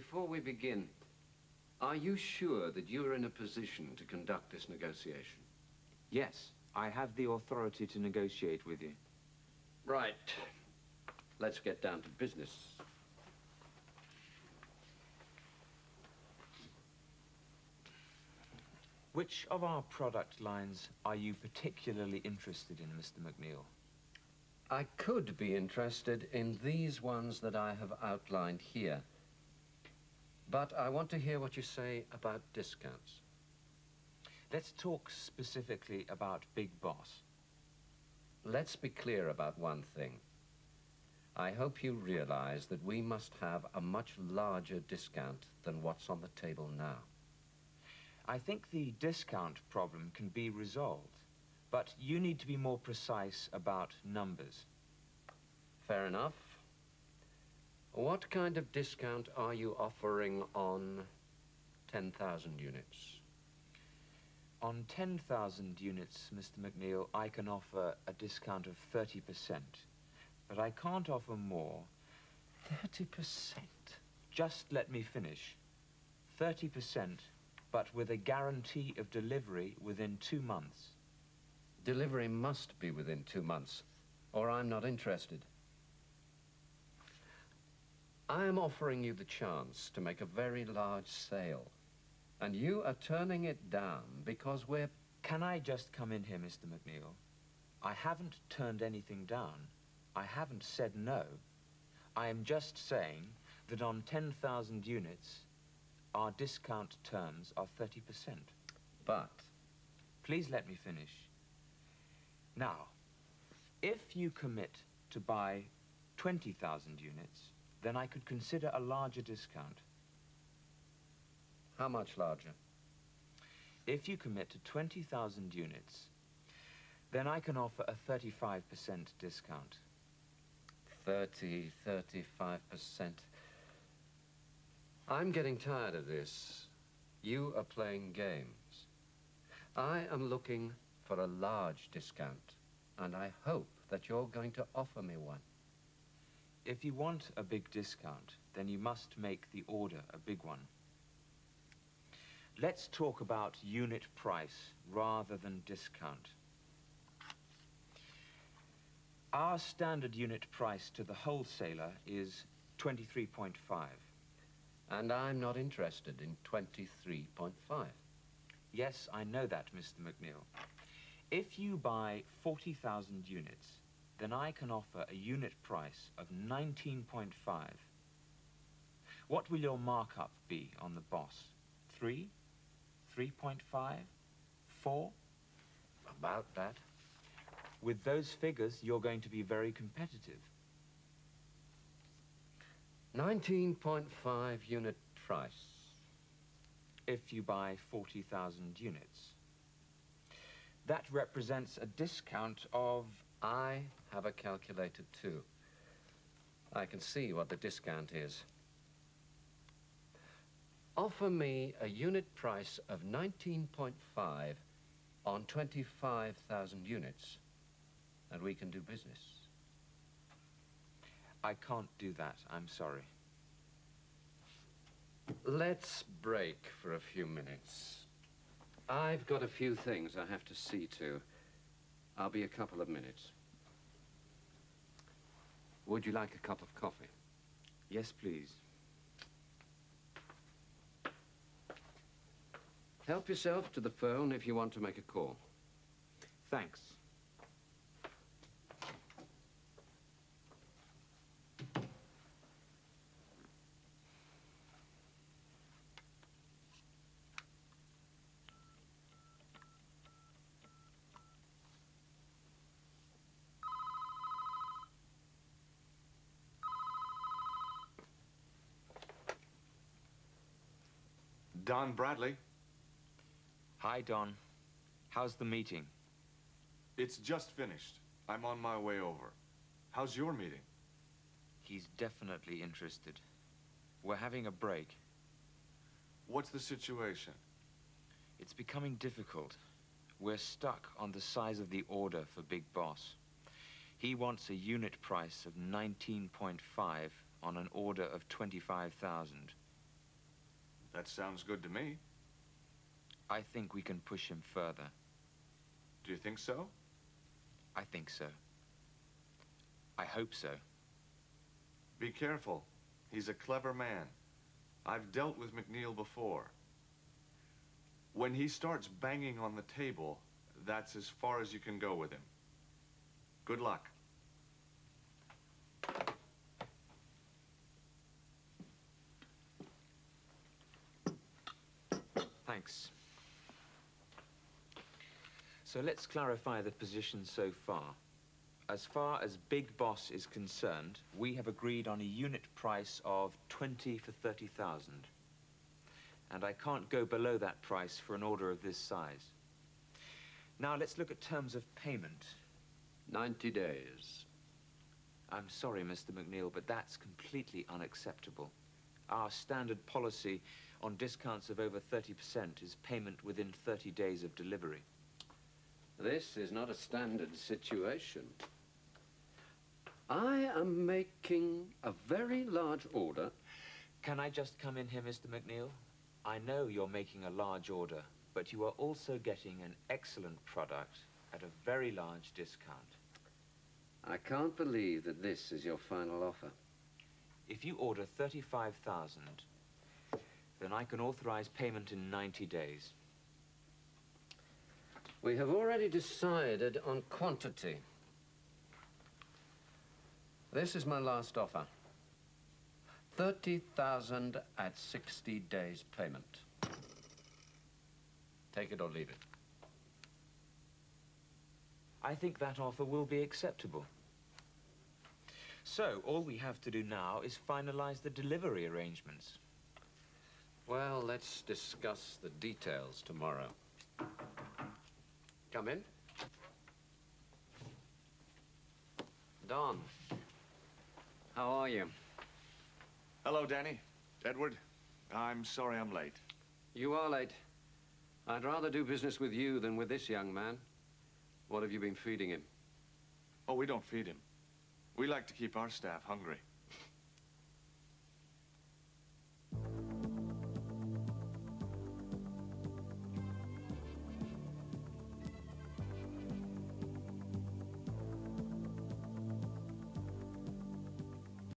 before we begin, are you sure that you're in a position to conduct this negotiation? Yes, I have the authority to negotiate with you. Right. Let's get down to business. Which of our product lines are you particularly interested in, Mr. McNeil? I could be interested in these ones that I have outlined here. But I want to hear what you say about discounts. Let's talk specifically about Big Boss. Let's be clear about one thing. I hope you realize that we must have a much larger discount than what's on the table now. I think the discount problem can be resolved. But you need to be more precise about numbers. Fair enough. What kind of discount are you offering on 10,000 units? On 10,000 units, Mr. McNeil, I can offer a discount of 30%. But I can't offer more. 30%? Just let me finish. 30%, but with a guarantee of delivery within two months. Delivery must be within two months, or I'm not interested. I am offering you the chance to make a very large sale, and you are turning it down because we're... Can I just come in here, Mr. McNeil? I haven't turned anything down. I haven't said no. I am just saying that on 10,000 units, our discount terms are 30%. But... Please let me finish. Now, if you commit to buy 20,000 units, then I could consider a larger discount. How much larger? If you commit to 20,000 units, then I can offer a 35% discount. 30, 35%. I'm getting tired of this. You are playing games. I am looking for a large discount, and I hope that you're going to offer me one. If you want a big discount, then you must make the order a big one. Let's talk about unit price rather than discount. Our standard unit price to the wholesaler is 23.5. And I'm not interested in 23.5. Yes, I know that, Mr. McNeil. If you buy 40,000 units, then I can offer a unit price of 19.5. What will your markup be on the boss? 3? 3.5? 4? About that. With those figures, you're going to be very competitive. 19.5 unit price. If you buy 40,000 units. That represents a discount of... I have a calculator too. I can see what the discount is. Offer me a unit price of 19.5 on 25,000 units, and we can do business. I can't do that, I'm sorry. Let's break for a few minutes. I've got a few things I have to see to. I'll be a couple of minutes. Would you like a cup of coffee? Yes, please. Help yourself to the phone if you want to make a call. Thanks. Don Bradley. Hi, Don. How's the meeting? It's just finished. I'm on my way over. How's your meeting? He's definitely interested. We're having a break. What's the situation? It's becoming difficult. We're stuck on the size of the order for Big Boss. He wants a unit price of 19.5 on an order of 25,000. That sounds good to me. I think we can push him further. Do you think so? I think so. I hope so. Be careful. He's a clever man. I've dealt with McNeil before. When he starts banging on the table, that's as far as you can go with him. Good luck. Thanks. So let's clarify the position so far. As far as Big Boss is concerned, we have agreed on a unit price of 20 for 30,000. And I can't go below that price for an order of this size. Now let's look at terms of payment. 90 days. I'm sorry, Mr. McNeil, but that's completely unacceptable. Our standard policy on discounts of over 30% is payment within 30 days of delivery. This is not a standard situation. I am making a very large order. Can I just come in here, Mr. McNeil? I know you're making a large order, but you are also getting an excellent product at a very large discount. I can't believe that this is your final offer. If you order 35,000, then I can authorize payment in 90 days. We have already decided on quantity. This is my last offer. 30,000 at 60 days payment. Take it or leave it. I think that offer will be acceptable. So, all we have to do now is finalize the delivery arrangements. Well, let's discuss the details tomorrow. Come in. Don, how are you? Hello, Danny. Edward, I'm sorry I'm late. You are late. I'd rather do business with you than with this young man. What have you been feeding him? Oh, we don't feed him. We like to keep our staff hungry.